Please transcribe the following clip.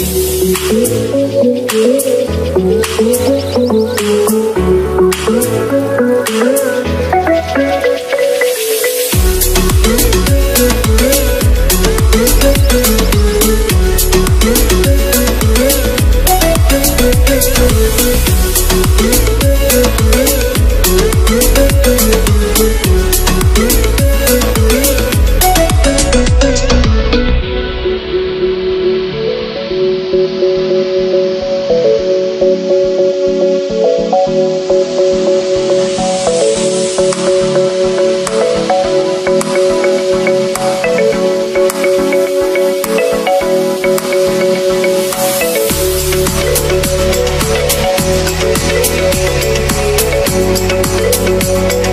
Thank you. Thank